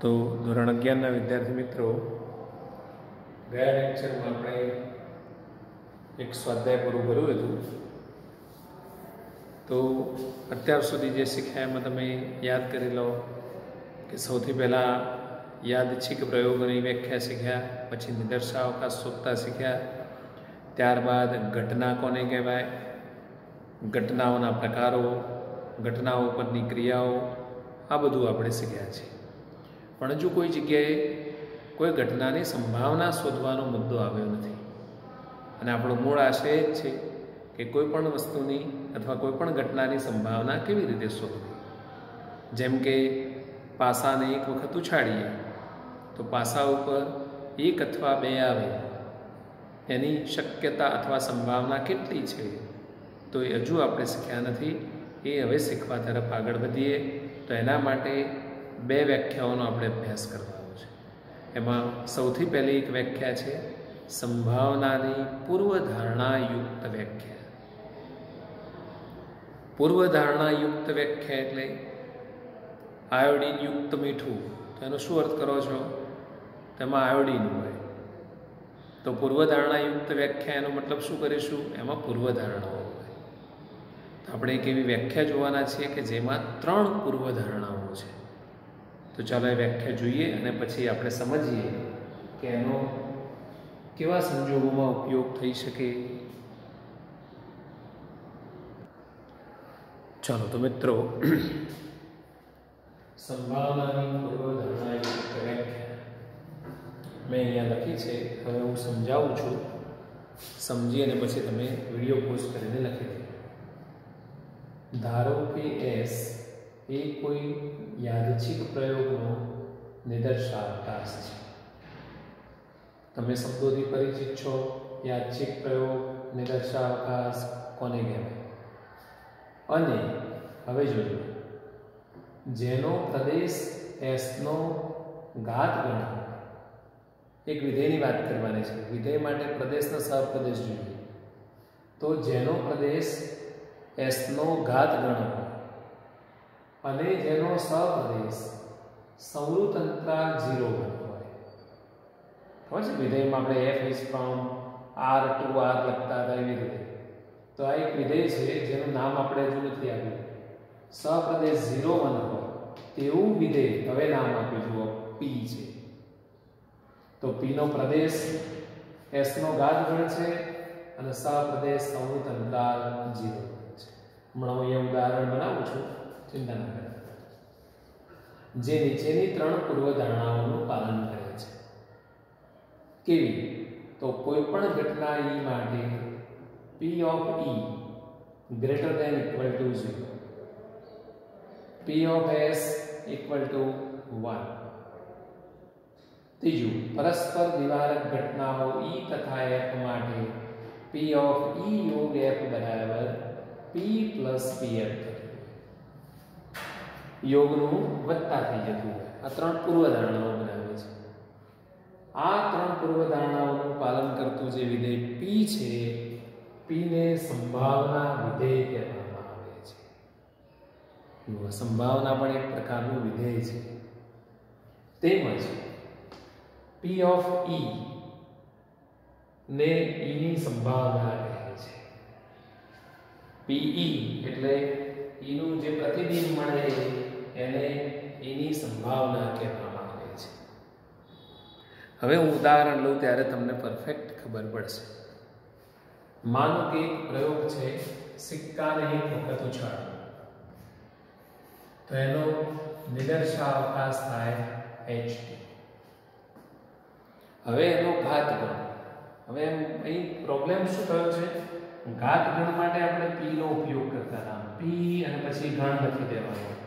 તો ધોરણ અગિયારના વિદ્યાર્થી મિત્રો, ગયા લેક્ચરમાં આપણે એક સ્વાધ્યાય પૂરું કર્યું હતું. તો અત્યાર સુધી જે શીખ્યા એમાં તમે યાદ કરી લો કે સૌથી પહેલાં યાદચ્છિક પ્રયોગોની વ્યાખ્યા શીખ્યા, પછી નિદર્શાવકાશ શોધતા શીખ્યા, ત્યારબાદ ઘટના કોને કહેવાય, ઘટનાઓના પ્રકારો, ઘટનાઓ પરની ક્રિયાઓ, આ બધું આપણે શીખ્યા છીએ. પણ હજુ કોઈ જગ્યાએ કોઈ ઘટનાની સંભાવના શોધવાનો મુદ્દો આવ્યો નથી, અને આપણો મૂળ આશય જ છે કે કોઈ પણ વસ્તુની અથવા કોઈ પણ ઘટનાની સંભાવના કેવી રીતે શોધવી? જેમ કે પાસાને એક વખત ઉછાળીએ, તો પાસા ઉપર એક અથવા બે આવે, એની શક્યતા અથવા સંભાવના કેટલી છે, તો એ હજુ આપણે શીખ્યા નથી, એ હવે શીખવા તરફ આગળ વધીએ, તો એના માટે બે વ્યાખ્યાઓનો આપણે અભ્યાસ કરવાનો છે. એમાં સૌથી પહેલી એક વ્યાખ્યા છે, સંભાવનાની પૂર્વધારણાયુક્ત વ્યાખ્યા. પૂર્વધારણાયુક્ત વ્યાખ્યા એટલે આયોડિન યુક્ત મીઠું. તો એનો શું અર્થ કરો છો? તેમાં આયોડિન હોય. તો પૂર્વધારણાયુક્ત વ્યાખ્યા એનો મતલબ શું કરીશું? એમાં પૂર્વધારણાઓ હોય. આપણે એક એવી વ્યાખ્યા જોવાના છીએ કે જેમાં ત્રણ પૂર્વધારણાઓ તો ચાલો એ વ્યાખ્યા જોઈએ અને પછી આપણે સમજીએ કે એનો કેવા સંજોગોમાં ઉપયોગ થઈ શકે. ચાલો તો મિત્રો, સંભાવનાની પૂર્વધારણા વ્યાખ્યા. મેં અહીંયા લખી છે, હવે હું સમજાવું છું. સમજી અને પછી તમે વીડિયો પોસ્ટ કરીને લખી દો. ધારો કે એસ એ કોઈ યાદચ્છિક પ્રયોગનો નિદર્શાવકાશ છે. તમે શબ્દોથી પરિચિત છો, યાદચ્છિક પ્રયોગ નિદર્શાવકાશ કોને કહેવાય? અને હવે જોઈએ. જેનો પ્રદેશ એસનો ઘાત ગણ એક વિધેયની વાત કરવાની છે. વિધેય માટે પ્રદેશનો સહપ્રદેશ જોઈએ. તો જેનો પ્રદેશ એસનો ઘાત ગણ અને જેનો સપ્રદેશ સંવૃતંત્રા ઝીરો હોય. ખબર છે વિધેયમાં આપણે F is from R to R લખતા હતા એવી રીતે. તો આ એક વિધેય છે જેનું નામ આપણે હજુ નથી આપ્યું. સપ્રદેશ ઝીરો વન હોય તેવું વિધેય હવે નામ આપ્યું, જુઓ પી છે. તો પીનો પ્રદેશ એસનો ઘાત ગણ છે અને સપ્રદેશ સંવૃતંત્રાલ ઝીરો હમણાં હું અહીંયા ઉદાહરણ બનાવું છું. ચિંતા ન કરે જે નીચેની ત્રણ પૂર્વધારણાઓનું પાલન કરે છે. કેવી? તો કોઈ પણ ઘટના ઈ માટે p of e greater than equal to 0 p of s equal to 1 ત્રીજું, પરસ્પર નિવારક ઘટનાઓ e તથા f માટે p ઓફ e યોગ f બરાબર p pf યોગનું વત્તા થઈ જતું હોય. આ ત્રણ પૂર્વધારણાઓ બનાવે છે. આ ત્રણ પૂર્વધારણાઓનું પાલન કરતું જે વિધેય પી છે પીને સંભાવના વિધેય કહેવામાં આવે છે. સંભાવના પણ એક પ્રકારનું વિધેય છે. તેમજ પી ઓફ ઈ ને ઈની સંભાવના કહે છે. પીઈ એટલે ઈનું જે પ્રતિબિંબ મળે એને એની સંભાવના કહેવામાં આવે છે. હવે હું ઉદાહરણ લઉં ત્યારે તમને પરફેક્ટ ખબર પડશે. માનો કે એક પ્રયોગ છે સિક્કાને એક વખત ઉછાળો તો એનો નિદર્શાવકાશ થાય એચ હવે એનો ઘાત ગણ. હવે એમ અહીં પ્રોબ્લેમ શું થયો છે? ઘાત ગણ માટે આપણે પીનો નો ઉપયોગ કરતા હતા. પી અને પછી ગણ લખી દેવાનો.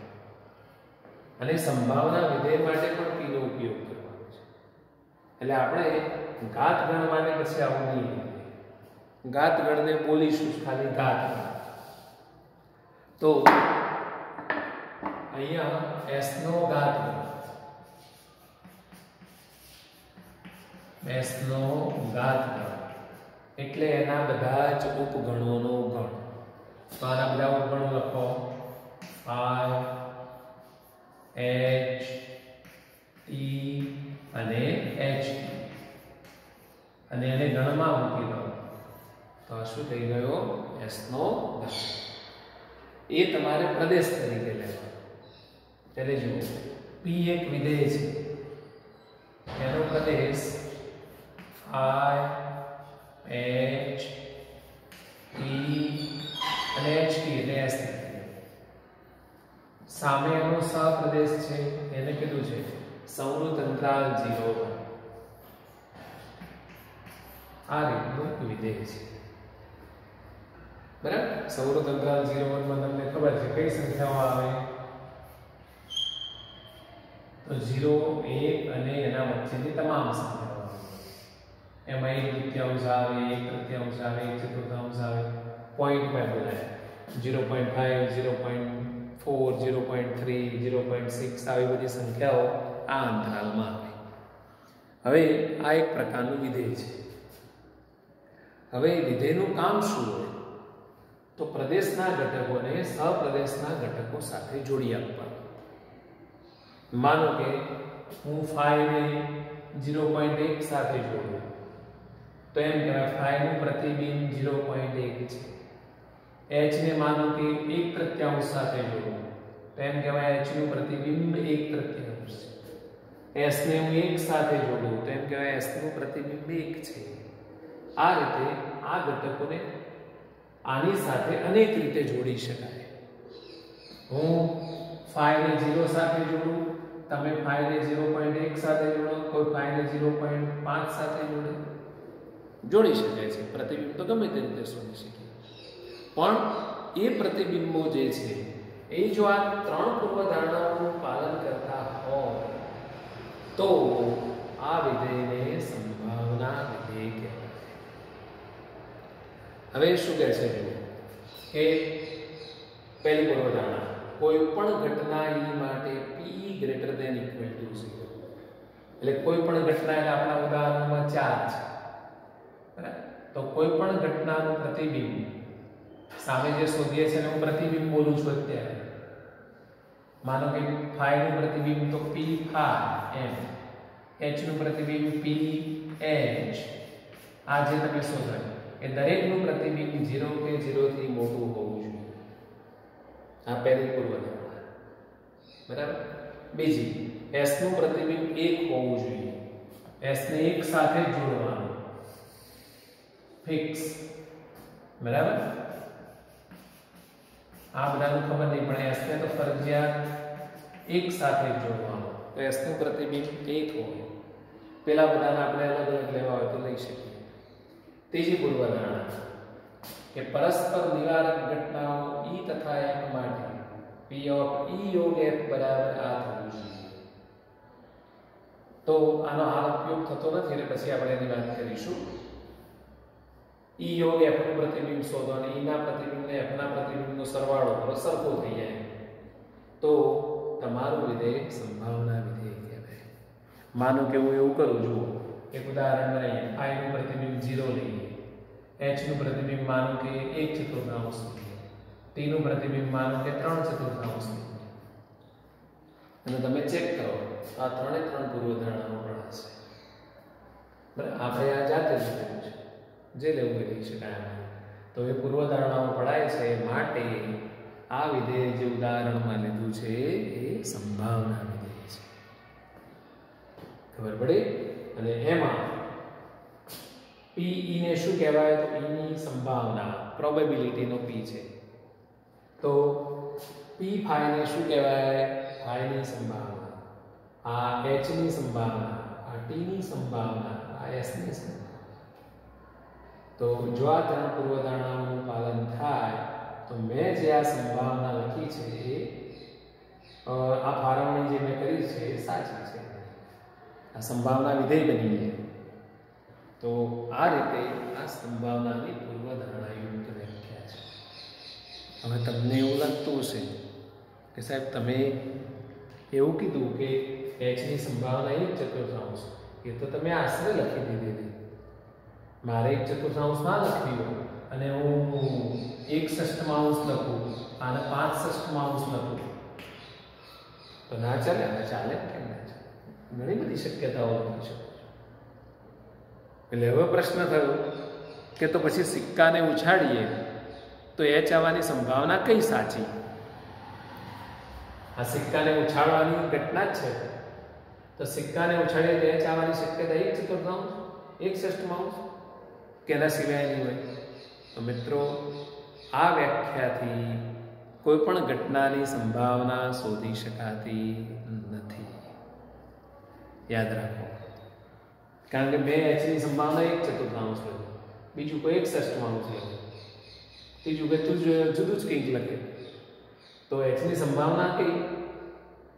અને સંભાવના વિધેય માટે પણ p નો ઉપયોગ કરવાનો છે. એટલે આપણે ઘાત ગણવાને પછી આવું નહીં ઘાત ગણને બોલીશું ખાલી ઘાત તો અહીંયા એસ નો ઘાત એસ નો ઘાત એટલે એના બધા જ ઉપગણોનો ગણ. તો આના બધા ઉપગણો લખો. I h ટી અને એચ અને એને ગણમાં મૂકી દો. તો શું થઈ ગયો? એસ નો ઘન એ તમારે પ્રદેશ તરીકે લેવાનો. ત્યારે જુઓ. પી એક વિધેય છે. એનો પ્રદેશ? આઈ એચ ટી અને એચ ટી એટલે એસ સામે સા પ્રદેશ છે, એને કીધું છે. સૌર તંત્રાલ જીરો આ રીતનું વિધેય છે. બરાબર? સૌર તંત્રાલ જીરો વનમાં તમને ખબર છે કઈ સંખ્યાઓ આવે? તો જીરો એક અને એના વચ્ચેની તમામ સંખ્યાઓ આવે. એમાં એક તૃતીયાંશ આવે, એક તૃતીયાંશ આવે, એક ચતુર્થાંશ આવે. પોઈન્ટમાં બોલાય zero point five, zero point four, zero point three, zero point six આવી બધી સંખ્યાઓ આ અંતરાલમાં આવે. હવે આ એક પ્રકારનું વિધેય છે. હવે વિધેયનું કામ શું હોય? તો પ્રદેશના ઘટકોને સહપ્રદેશના ઘટકો સાથે જોડી આપવા માનો કે હું ફાઈને ઝીરો પોઈન્ટ એક સાથે જોડું. તો એમ કહેવાય ફાઈનું પ્રતિબિંબ ઝીરો પોઈન્ટ એક છે. એચને માનો કે એક તૃતીયાંશ સાથે જોડું. તો એમ કહેવાય એચનું પ્રતિબિંબ એક તૃતીયાંશ છે. એસને હું એક સાથે જોડું, તો એમ કહેવાય એસનું પ્રતિબિંબ એક છે. આ રીતે આ ઘટકોને આની સાથે અનેક રીતે જોડી શકાય. હું ફાઈવને ઝીરો સાથે જોડું, તમે ફાઈવને ઝીરો પોઈન્ટ એક સાથે જોડો, કોઈ ફાઈવને ઝીરો પોઈન્ટ પાંચ સાથે જોડે. જોડી શકાય છે. પ્રતિબિંબ તો ગમે તે રીતે શોધી શકીએ પણ એ પ્રતિબિંબો જે છે, એ જો આ ત્રણ પૂર્વધારણાઓનું પાલન કરતા હોય, તો આ વિધેયને સંભાવના વિધેય કહેવાય. હવે શું કહે છે? કે પહેલી પૂર્વધારણા, કોઈ પણ ઘટના ઈ માટે p greater than equal to 0 એટલે કોઈ પણ ઘટના એટલે આપણા ઉદાહરણમાં ચાર્જ બરાબર? તો કોઈ પણ ઘટનાનું પ્રતિબિંબ સામે જે શોધીએ છે એનું પ્રતિબિંબ બોલું છું અત્યારે. માનો કે ફાઈ નું પ્રતિબિંબ તો પી ફાઈ એમ. એચનું પ્રતિબિંબ પી એચ. આ જે તમે શોધો એ દરેકનું પ્રતિબિંબ ઝીરો કે ઝીરોથી મોટું હોવું જોઈએ. આ પહેલી પૂર્વધારણા. બરાબર? બીજી એસનું પ્રતિબિંબ એક હોવું જોઈએ. એસને એક સાથે જોડવાનું. ફિક્સ બરાબર? આ બધાનું ખબર નહીં, પણ s ને તો ફરજિયાત એક સાથે જોડવાનું. તો s નું પ્રતિબિંબ એક હોય. પેલા બધાને આપણે અલગ અલગ લેવા હોય તો લઈ શકીએ. ત્રીજી પૂર્વધારણા કે પરસ્પર નિવારક ઘટનાઓ E તથા F માટે P ઓફ E યોગ F બરાબર આ થવું જોઈએ. તો આનો હાલ ઉપયોગ થતો નથી, એટલે પછી આપણે એની વાત કરીશું. E યોગ F નું પ્રતિબિંબ શોધો અને E ના પ્રતિબિંબને F ના પ્રતિબિંબનો સરવાળો કરો, સરખો થઈ જાય તો તમારું વિધેય સંભાવના વિધેય કહેવાય. માનો કે હું એવું કરું જુઓ એક ઉદાહરણ લઈએ i નું પ્રતિબિંબ 0 લઈએ. H નું પ્રતિબિંબ માનો કે 1 ચતુર્થાંશ લઈએ t નું પ્રતિબિંબ માનો કે 3 ચતુર્થાંશ લઈએ અને તમે ચેક કરો, આ ત્રણે ત્રણ પૂર્વધારણાઓ પણ હશે આપણે આ જાતે જ કર્યું છે. જે લેવું એ લઈ શકાય તો એ પૂર્વધારણાઓ પડાય છે માટે આ વિધેય જે ઉદાહરણમાં લીધું છે એ સંભાવના વિધેય છે. ખબર પડી? અને એમાં પી ને શું કહેવાય? તો E સંભાવના પ્રોબેબિલિટી નો P છે. તો પી ફાઈને શું કહેવાય? ફાઈની સંભાવના. આ એચની સંભાવના, આ ટીની સંભાવના, આ એસની સંભાવના. તો જો આ ત્રણ પૂર્વધારણાઓનું પાલન થાય, તો મેં જે આ સંભાવના લખી છે એ આ ફાળવણી જે મેં કરી છે એ સાચી છે. આ સંભાવના વિધેય બની છે તો આ રીતે આ સંભાવનાની પૂર્વધારણાયુક્ત વ્યાખ્યા છે. હવે તમને એવું લાગતું હશે કે સાહેબ તમે એવું કીધું કે એચની સંભાવના એક ચતુર્થાંશ એ તો તમે આશરે લખી દીધી મારે એક ચતુર્થાંશ ના લખવી હોય અને હું એક ષષ્ઠમાંશ લખું અને પાંચ ષષ્ઠમાંશ લખું. તો ના ચાલે? ના ચાલે? કેમ ના ચાલે? ઘણી બધી શક્યતાઓ લખી શકો એટલે હવે પ્રશ્ન થયો કે તો પછી સિક્કાને ઉછાળીએ તો એચ આવવાની સંભાવના કઈ સાચી? આ સિક્કાને ઉછાળવાની ઘટના જ છે. તો સિક્કાને ઉછાળીએ તો એચ આવવાની શક્યતા એક ચતુર્થાંશ, એક ષષ્ઠમાંશ કે એના સિવાયની હોય. તો મિત્રો, આ વ્યાખ્યાથી કોઈ પણ ઘટનાની સંભાવના શોધી શકાતી નથી. યાદ રાખો. કારણ કે બે એચની સંભાવના એક ચતુર્થાંશ લખે. બીજું કોઈ એક ષષ્ઠમાંશ લખે. ત્રીજું કે તું જુદું જ કંઈક લખે. તો એચની સંભાવના કઈ?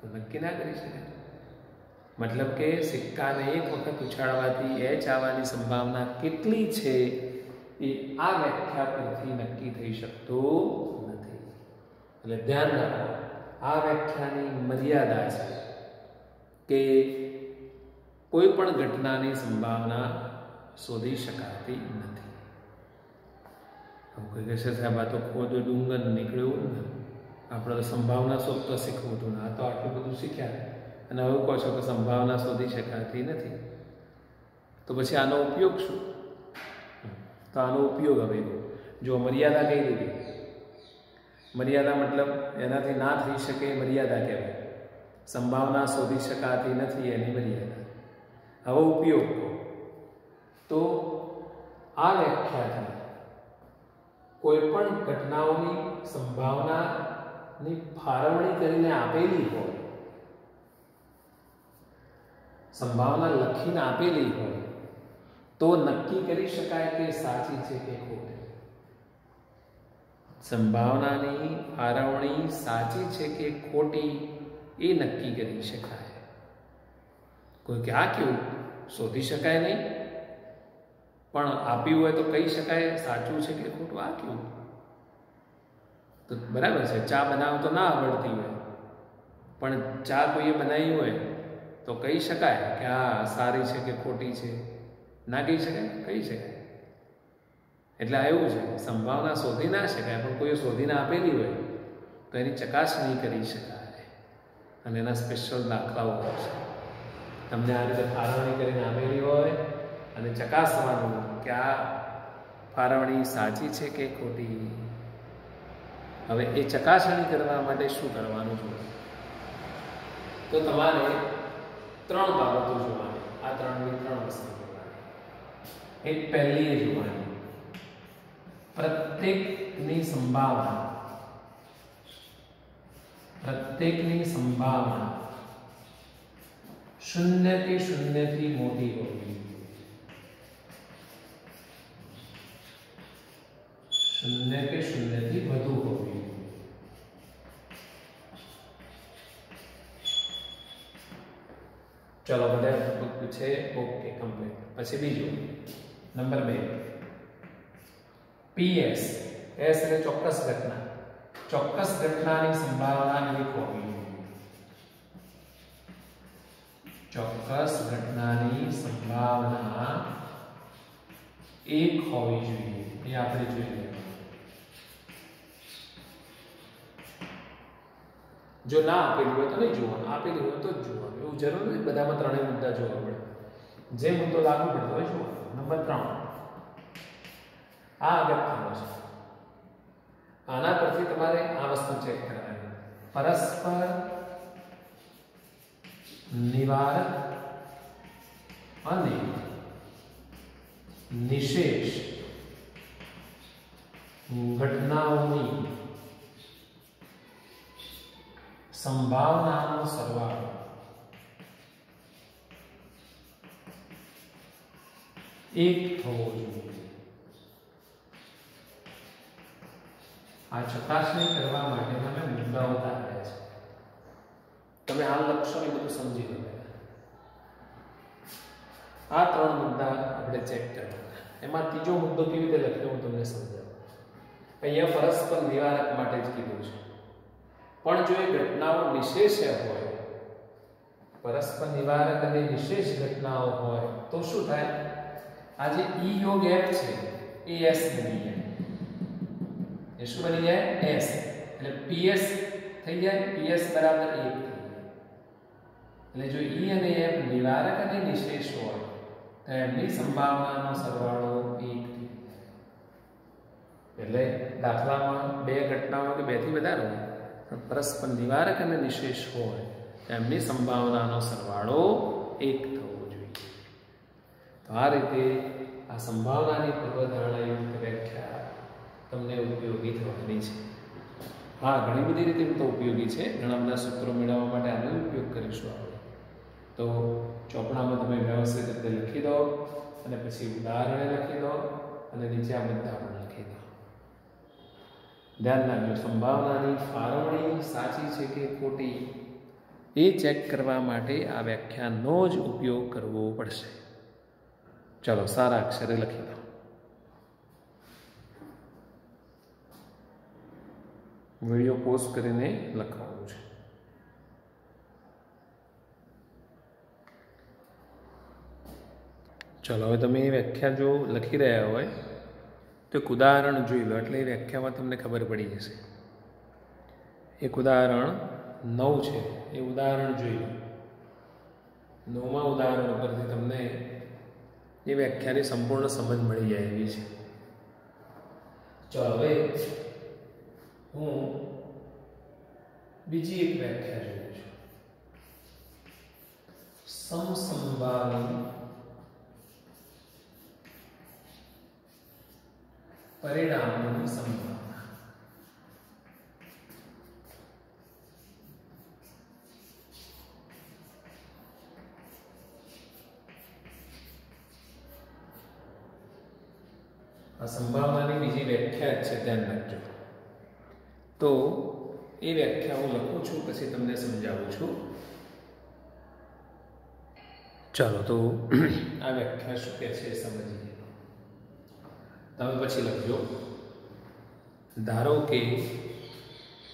તો નક્કી ના કરી શકાય. મતલબ કે સિક્કાને એક વખત ઉછાળવાથી એચ આવવાની સંભાવના કેટલી છે એ આ વ્યાખ્યા પરથી નક્કી થઈ શકતું નથી. એટલે ધ્યાન રાખો, આ વ્યાખ્યાની મર્યાદા છે કે કોઈ પણ ઘટનાની સંભાવના શોધી શકાતી નથી. કોઈ કહેશે સાહેબ, આ તો ખોદ ડુંગર નીકળ્યું ને. આપણે સંભાવના શોધતો શીખવું હતું ને, આ તો આટલું બધું શીખ્યા. અને હવે કહો છો કે સંભાવના શોધી શકાતી નથી. તો પછી આનો ઉપયોગ શું? તો આનો ઉપયોગ હવે જો મર્યાદા કઈ દીધી. મર્યાદા મતલબ એનાથી ના થઈ શકે એ મર્યાદા કહેવાય. સંભાવના શોધી શકાતી નથી એની મર્યાદા. હવે ઉપયોગ તો આ વ્યાખ્યાથી કોઈ પણ ઘટનાઓની સંભાવનાની ફાળવણી કરીને આપેલી હોય સંભાવના લખીને આપેલી હોય, તો નક્કી કરી શકાય કે સાચી છે કે ખોટી. સંભાવનાની ફાળવણી સાચી છે કે ખોટી એ નક્કી કરી શકાય. કોઈ કે, આ કેવું? શોધી શકાય નહીં? પણ આપ્યું હોય તો કહી શકાય, સાચું છે કે ખોટું? આ કેવું? તો બરાબર છે, ચા બનાવ તો ના આવડતી હોય, પણ ચા કોઈએ બનાવી હોય તો કહી શકાય કે આ સારી છે કે ખોટી છે? ના કહી શકાય? કહી શકાય. એટલે આ એવું છે. સંભાવના શોધી ના શકાય, પણ કોઈએ શોધીને આપેલી હોય, તો એની ચકાસણી કરી શકાય. અને એના સ્પેશિયલ દાખલાઓ હોય છે. તમને આ રીતે ફાળવણી કરીને આપેલી હોય અને ચકાસવાનું કે આ ફાળવણી સાચી છે કે ખોટી? હવે એ ચકાસણી કરવા માટે શું કરવાનું જોઈએ તો તમારે ત્રણ બાબતો જોવાની. આ ત્રણની ત્રણ વસ્તુ જોવાની. એક પહેલી એ જોવાની. પ્રત્યેકની સંભાવના. પ્રત્યેકની સંભાવના. શૂન્ય કે શૂન્યથી મોટી હોવી શૂન્ય કે શૂન્યથી વધુ હોવી ચલો બધા છે ઓકે કમ્પ્લીટ પછી બીજું નંબર બે પીએસ એસ એટલે ચોક્કસ ઘટના ચોક્કસ ઘટનાની સંભાવના એક હોવી ચોક્કસ ઘટનાની સંભાવના એક હોવી જોઈએ એ આપણે જોઈએ જો ના આપેલી હોય તો નહીં જોવાનું. આપેલી હોય તો જ જોવાનું. એવું જરૂર નથી. બધામાં ત્રણેય મુદ્દા જોવા પડે જે મુદ્દો લાગુ પડતો હોય જોવાનો. નંબર ત્રણ. આ અગત્યનો છે. આના પરથી તમારે આ વસ્તુ ચેક કરવાની. પરસ્પર નિવારક અને નિશેષ ઘટનાઓની સંભાવનાનો સરવાળો. એક થવો જોઈએ. આ ચકાસણી કરવા માટેના મેં મુદ્દાઓ તાર્યા છે. તમે હાલ લખશો ને બધું સમજી લો આ ત્રણ મુદ્દા આપણે ચેક કરવાના. એમાં ત્રીજો મુદ્દો કેવી રીતે લખ્યો હું તમને સમજાવું. અહીંયા પરસ્પર નિવારક માટે જ કીધું છે. પણ જો એ ઘટનાઓ નિશેષ હોય, પરસ્પર નિવારક અને વિશેષ ઘટનાઓ હોય, તો શું થાય? આ જે ઈ યોગ એપ છે, એ એસ બની જાય. એ શું બની જાય? એસ એટલે પીએસ થઈ જાય પીએસ બરાબર 1 થઈ એટલે જો ઈ અને એફ નિવારક અને નિશેષ હોય, તો એમની સંભાવનાનો સરવાળો એક એટલે દાખલામાં બે ઘટનાઓ કે બેથી વધારે હોય પરસ્પર નિવારક અને નિશેષ હોય, એમની સંભાવનાનો સરવાળો એક થવો જોઈએ. તો આ રીતે આ સંભાવનાની પૂર્વધારણાયુક્ત વ્યાખ્યા તમને ઉપયોગી થવાની છે. હા, ઘણી બધી રીતે તો ઉપયોગી છે. ઘણા બધા સૂત્રો મેળવવા માટે આનો ઉપયોગ કરીશું આપણે. તો ચોપડામાં તમે વ્યવસ્થિત રીતે લખી દો અને પછી ઉદાહરણે લખી દો અને નીચે આ બધા પણ ધ્યાન રાખજો સંભાવનાની ફાળવણી સાચી છે કે ખોટી? એ ચેક કરવા માટે આ વ્યાખ્યાનનો જ ઉપયોગ કરવો પડશે. ચલો, સારા અક્ષરે લખી દો. વીડિયો પોસ્ટ કરીને લખવાનું છે. ચલો, હવે તમે એ વ્યાખ્યા જો લખી રહ્યા હોય તો એક ઉદાહરણ જોઈ લો. એટલે એ વ્યાખ્યામાં તમને ખબર પડી જશે. એક ઉદાહરણ નવ છે. એ ઉદાહરણ જોઈ લો. નવમા ઉદાહરણ ઉપરથી તમને એ વ્યાખ્યાની સંપૂર્ણ સમજ મળી જાય એવી છે. ચલો, હવે હું બીજી એક વ્યાખ્યા જોઉં છું. સમસંભાવી પરિણામોની સંભાવના. આ સંભાવનાની બીજી વ્યાખ્યા છે ધ્યાન રાખજો. તો એ વ્યાખ્યા હું લખું છું, પછી તમને સમજાવું છું. ચાલો, તો આ વ્યાખ્યા શું કહે છે સમજી તમે પછી લખજો. ધારો કે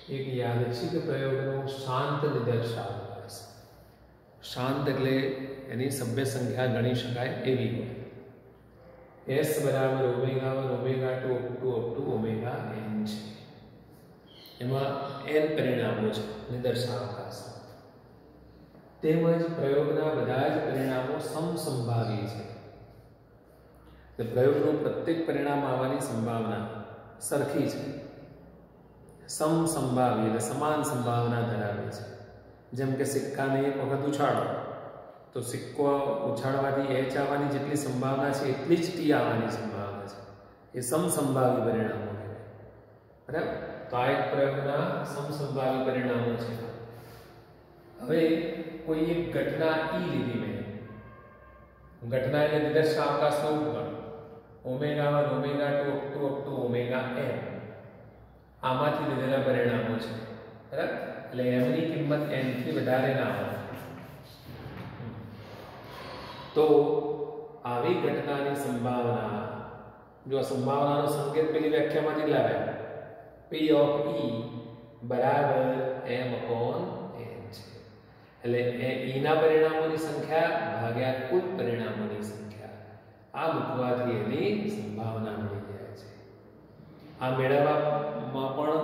એક યાદચ્છિક પ્રયોગનો શાંત નિદર્શાવકાશ શાંત એટલે એની સભ્ય સંખ્યા ગણી શકાય એવી હોય. એસ બરાબર omega one, omega two, up to up to, omega n છે. એમાં એન પરિણામો છે નિદર્શાવકાશ તેમજ પ્રયોગના બધા જ પરિણામો સમસંભાવી છે. એટલે પ્રયોગનું પ્રત્યેક પરિણામ આવવાની સંભાવના સરખી છે. સમસંભાવી એટલે સમાન સંભાવના ધરાવે છે. જેમ કે સિક્કાને એક વખત ઉછાળો, તો સિક્કો ઉછાળવાથી એચ આવવાની જેટલી સંભાવના છે, એટલી જ ટી આવવાની સંભાવના છે. એ સમસંભાવી પરિણામો કહેવાય. બરાબર? તો આ એક પ્રયોગના સમસંભાવી પરિણામો છે. હવે કોઈ એક ઘટના ઈ લીધી મેં. ઘટના એટલે નિદર્શન અવકાશનો ઉપગણ omega one, omega two up to up to omega એમ આમાંથી લીધેલા પરિણામો છે. બરાબર? એટલે એમની કિંમત એનથી વધારે ના હોય. તો આવી ઘટનાની સંભાવના, જો સંભાવનાનો સંકેત પેલી વ્યાખ્યામાંથી લાવ્યા p ઓફ e બરાબર m n છે. એટલે એ ઈના પરિણામોની સંખ્યા ભાગ્યા કુલ પરિણામોની સંખ્યા. આ મૂકવાથી એની સંભાવના મળી જાય છે. આ મેળવવામાં પણ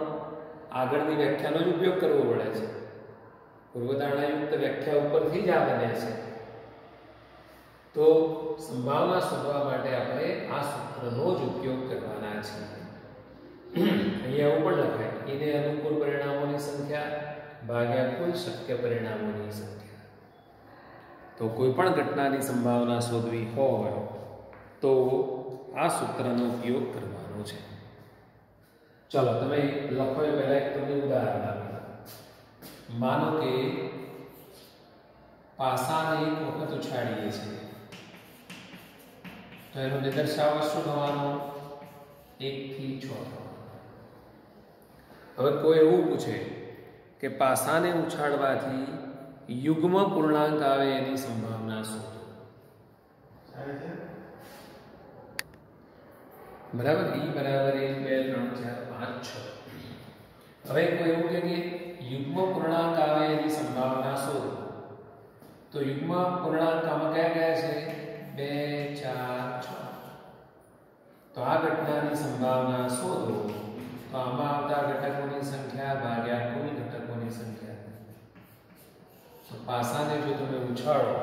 આગળની વ્યાખ્યાનો જ ઉપયોગ કરવો પડે છે. પૂર્વધારણાયુક્ત વ્યાખ્યા ઉપરથી જ આ બને છે. તો સંભાવના શોધવા માટે આપણે આ સૂત્રનો જ ઉપયોગ કરવાના છીએ અહીંયા એવું પણ લખાય, એને અનુકૂળ પરિણામોની સંખ્યા, ભાગ્યા કુલ શક્ય પરિણામોની સંખ્યા. તો કોઈ પણ ઘટનાની સંભાવના શોધવી હોય તો આ સૂત્રનો ઉપયોગ કરવાનો છે. ચલો, તમે લખો એ પહેલા એક તમને ઉદાહરણ આપી. માનો કે પાસાને એક વખત ઉછાળીએ છીએ. તો એનું નિદર્શાવ શું થવાનો? એક થી છ હવે કોઈ એવું પૂછે કે પાસાને ઉછાળવાથી યુગ્મ પૂર્ણાંક આવે એની સંભાવના શું? બરાબર? ઈ બરાબર એક, બે, ત્રણ, ચાર, પાંચ, છ. હવે કોઈ એવું કે યુગ્મ પૂર્ણાંક આવે એની સંભાવના શોધો તો યુગ્મ પૂર્ણાંક આમાં કયા કયા છે? બે, ચાર, છ. તો આ ઘટનાની સંભાવના શોધો તો આમાં આવતા ઘટકોની સંખ્યા ભાગ્યા કુલ ઘટકોની સંખ્યા. તો પાસાને જો તમે ઉછાળો,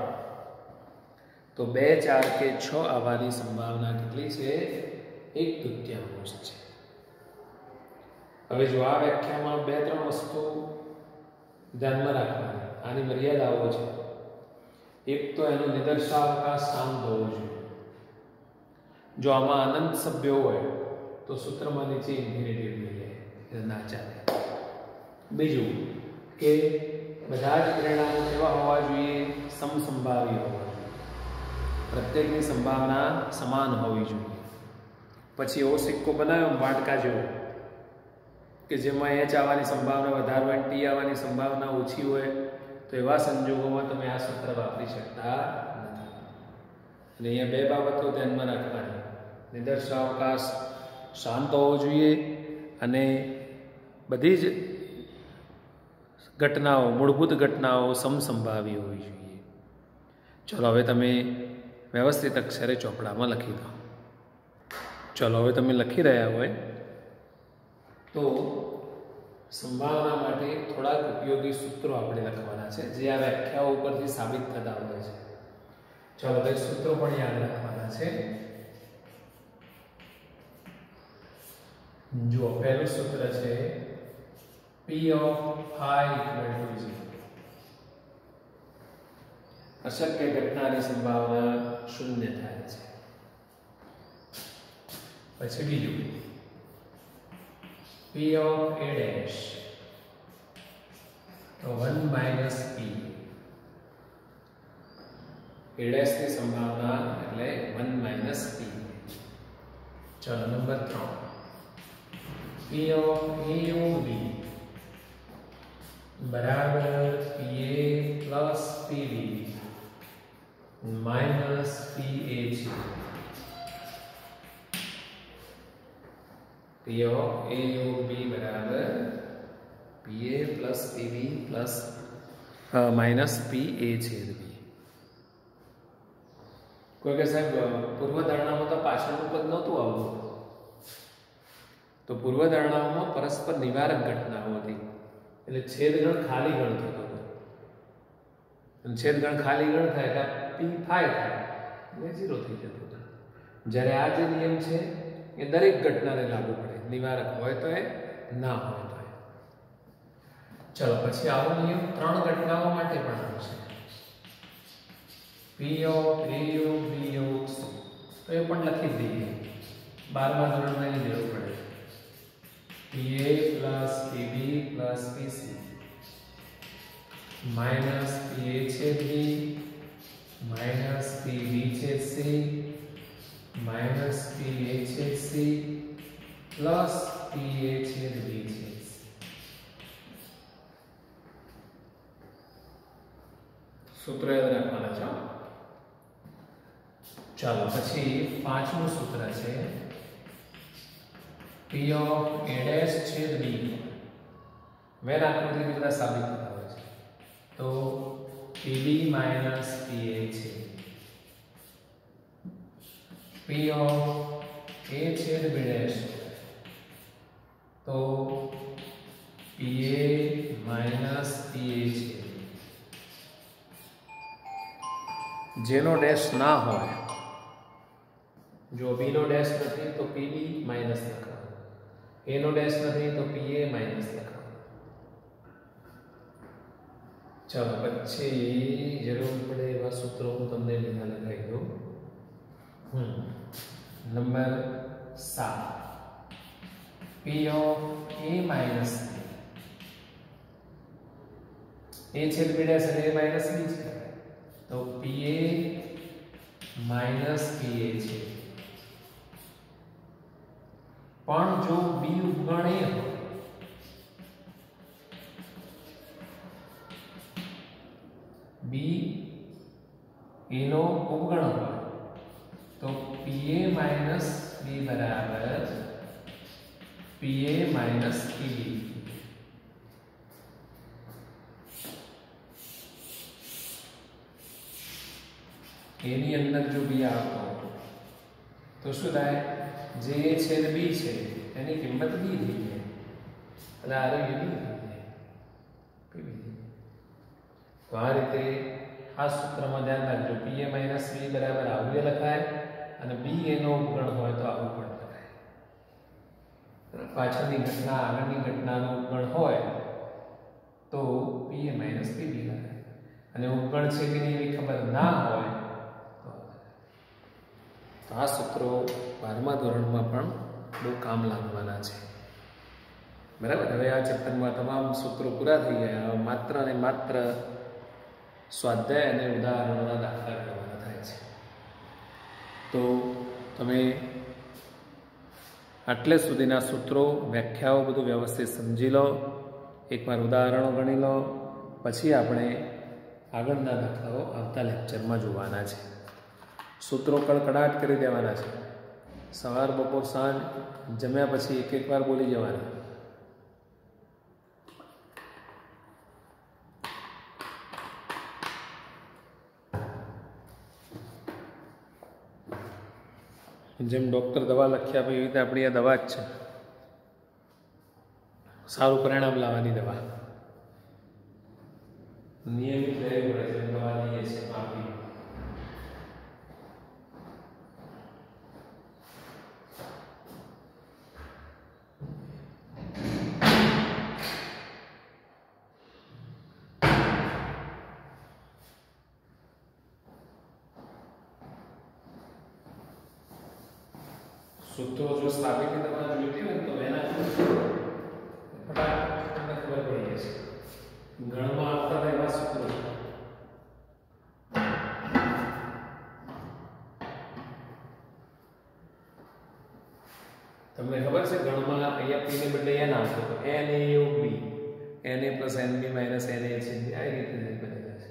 તો બે, ચાર કે છ આવવાની સંભાવના કેટલી છે? એક તૃતીયાંશ છે. હવે જો આ વ્યાખ્યામાં બે ત્રણ વસ્તુ ધ્યાનમાં રાખવાની, આની મર્યાદાઓ છે. એક તો એનો નિદર્શાવકાશ શાંત હોવો જોઈએ. જો આમાં અનંત સભ્યો હોય, તો સૂત્રમાં નીચે ઇન્ફિનિટિવ જાય એટલે ના ચાલે. બીજું કે બધા જ પરિણામો એવા હોવા જોઈએ? સમસંભાવી હોવા જોઈએ. પ્રત્યેકની સંભાવના સમાન હોવી જોઈએ. પછી એવો સિક્કો બનાવ્યો વાટકા જેવો, કે જેમાં એચ આવવાની સંભાવના વધારે હોય ટી આવવાની સંભાવના ઓછી હોય, તો એવા સંજોગોમાં તમે આ સૂત્ર વાપરી શકતા નથી. અને અહીંયા બે બાબતો ધ્યાનમાં રાખવાની. નિદર્શાવકાશ શાંત હોવો જોઈએ અને બધી જ ઘટનાઓ, મૂળભૂત ઘટનાઓ સમસંભાવી હોવી જોઈએ. ચલો, હવે તમે વ્યવસ્થિત અક્ષરે ચોપડામાં લખી દો. ચલો, હવે તમે લખી રહ્યા હોય. તો સંભાવના માટે થોડાક ઉપયોગી સૂત્રો આપણે લખવાના છે, જે આ વ્યાખ્યાઓ ઉપરથી સાબિત થતા હોય છે. ચાલો હવે સૂત્રો પણ યાદ રાખવાના છે. જો પહેલું સૂત્ર છે, p ઓફ i ટુ 0 અશક્ય ઘટનાની સંભાવના શૂન્ય થાય છે. પછી બીજું p of a dash. તો 1 માઇનસ p. A dash ની સંભાવના એટલે 1 માઇનસ p. ચલો number 3 p of a of b બરાબર pa plus pb minus pa છે P of A of B, બરાબર. PA plus PB plus minus PA છેદ B. કોઈ કે સાહેબ પૂર્વધારણામાં તો પાછળનું પદ નહોતું આવતું. તો પૂર્વધારણાઓમાં પરસ્પર નિવારક ઘટનાઓ હતી. એટલે છેદગણ ખાલી ગણ થતો હતો. અને છેદગણ ખાલી ગણ થાય એટલે પી ફાય થાય. એટલે ઝીરો થઈ જતો હતો. જ્યારે આ જે નિયમ છે એ દરેક ઘટનાને લાગુ પડે. નિવારક હોય તો એ, ના હોય તો એ. ચલો, પછી આવો નિયમ ત્રણ ઘટનાઓ માટે પણ આવશે પીઓ પીઓ બીઓ તો એ પણ લખી દઈએ. બારમા ધોરણમાં એની જરૂર પડે. PA plus PB plus PC minus PA છે B માઇનસ PB છે C માઇનસ PA છેદ C પ્લસ PA છેદ B છેદ સૂત્ર યાદ રાખવાના છો ચાલો, પછી પાંચમું સૂત્ર છે, P ઓફ A છે છેદ B. વેર આકૃતિ બધા સાબિત થતા હોય છે. તો PB PA છે P of A છેદ B dash તો PA માઇનસ એ છે. જેનો ડેશ ના હોય, જો બી નો ડેશ નથી, તો પીબી માઇનસ લખવાનું એ નો ડેશ નથી, તો પીએ માઇનસ લખવાનું ચાલો, પછી જરૂર પડે એવા સૂત્રો હું તમને લીધા લખાઈ દઉં. નંબર સાત. પી ઓફ એ માઇનસ એ છેદ બી ડેશ એ માઇનસ બી છે. તો શું થાય? જે છેદ બી છે, એની કિંમત બી થઈ જાય. એટલે આરોગ્ય બી તો આ રીતે આ સૂત્રમાં ધ્યાન રાખજો. પી એ માઇનસ બી બરાબર આવું લખાય અને બી એનો ઉપગણ હોય તો આવું પણ લખાય. પાછળની ઘટના, આગળની ઘટનાનો ઉપગણ હોય તો પી એ માઇનસ પી બી લખાય. અને ઉપગણ છે કે નહીં એવી ખબર ના હોય આ સૂત્રો બારમા ધોરણમાં પણ બહુ કામ લાગવાના છે. બરાબર? હવે આ ચેપ્ટરમાં તમામ સૂત્રો પૂરા થઈ ગયા. માત્ર અને માત્ર સ્વાધ્યાય અને ઉદાહરણોના દાખલા કરવાના થાય છે. તો તમે આટલે સુધીના સૂત્રો, વ્યાખ્યાઓ બધું વ્યવસ્થિત સમજી લો. એકવાર ઉદાહરણો ગણી લો. પછી આપણે આગળના દાખલાઓ આવતા લેક્ચરમાં જોવાના છે. સૂત્રો કડકડાટ કરી દેવાના છે. સવાર, બપોર, સાંજ જમ્યા પછી એક એક વાર બોલી જવાના. જેમ ડૉક્ટર દવા લખ્યા આપે એવી રીતે આપણી આ દવા જ છે. સારું પરિણામ લાવવાની દવા. નિયમિત રહેવું પડે છે. તમને ખબર છે ગણમાં અહીંયા પી ને બદલે એન આવશે, તો n A B n A plus n B minus n A છે, આ રીતે બનેલા છે.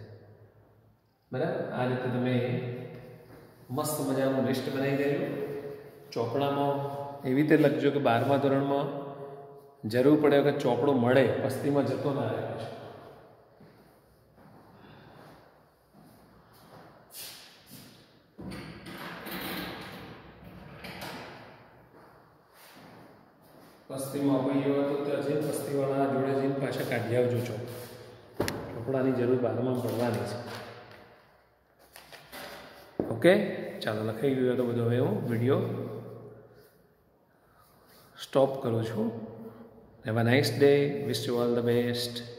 બરાબર? આ રીતે તમે મસ્ત મજાનું લિસ્ટ બનાવી દેજો. ચોપડામાં એવી રીતે લખજો કે બારમા ધોરણમાં જરૂર પડે કે ચોપડો મળે વસ્તીમાં જતો ના રહે પછી. પસ્તીમાં કોઈ એવો હતો તો જઈને પસ્તીવાળા જોડે જઈને પાછા કાઢી આવજો છો. કપડાની જરૂર બારમાં પડવાની છે. ઓકે? ચાલો, લખાઈ ગયું તો બધો હવે હું વીડિયો સ્ટોપ કરું છું. Have a nice day wish you all the best